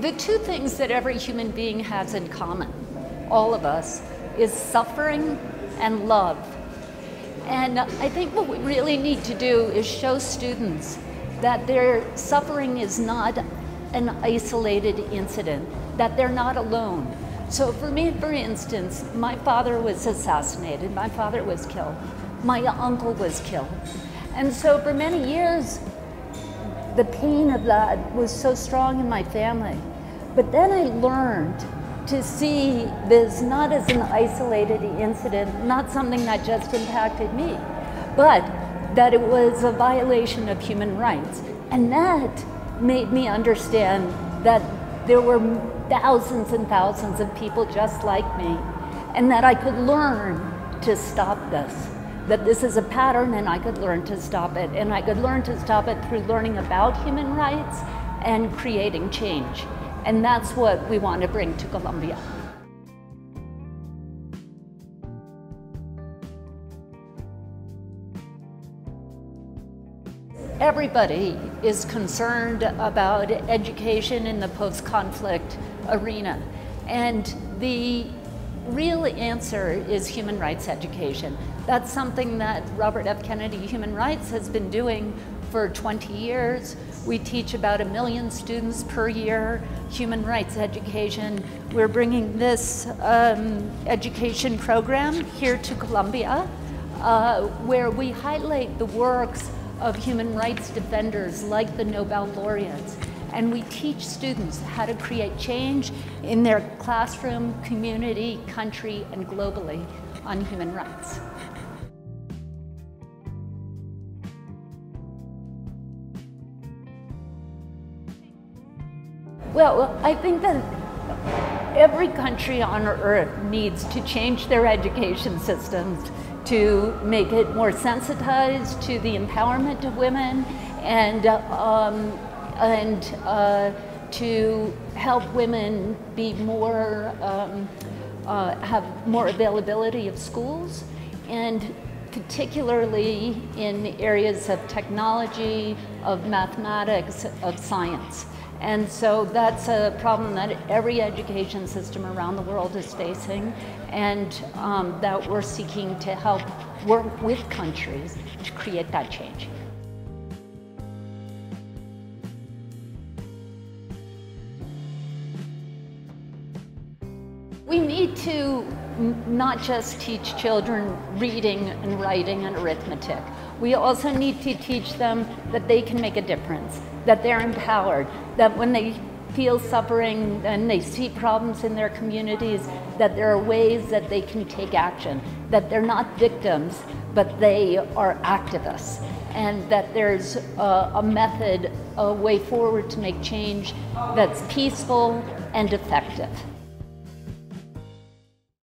The two things that every human being has in common, all of us, is suffering and love. And I think what we really need to do is show students that their suffering is not an isolated incident, that they're not alone. So for me, for instance, my father was assassinated, my father was killed, my uncle was killed. And so for many years, the pain of that was so strong in my family. But then I learned to see this not as an isolated incident, not something that just impacted me, but that it was a violation of human rights. And that made me understand that there were thousands and thousands of people just like me, and that I could learn to stop this that this is a pattern and I could learn to stop it. And I could learn to stop it through learning about human rights and creating change. And that's what we want to bring to Colombia. Everybody is concerned about education in the post-conflict arena. And the real answer is human rights education. That's something that Robert F. Kennedy Human Rights has been doing for 20 years. We teach about a million students per year human rights education. We're bringing this um, education program here to Colombia, uh, where we highlight the works of human rights defenders like the Nobel laureates and we teach students how to create change in their classroom, community, country, and globally on human rights. Well, I think that every country on earth needs to change their education systems to make it more sensitized to the empowerment of women and um, and uh, to help women be more, um, uh, have more availability of schools, and particularly in areas of technology, of mathematics, of science. And so that's a problem that every education system around the world is facing, and um, that we're seeking to help work with countries to create that change. We need to not just teach children reading and writing and arithmetic. We also need to teach them that they can make a difference, that they're empowered, that when they feel suffering and they see problems in their communities, that there are ways that they can take action, that they're not victims, but they are activists, and that there's a, a method, a way forward to make change that's peaceful and effective.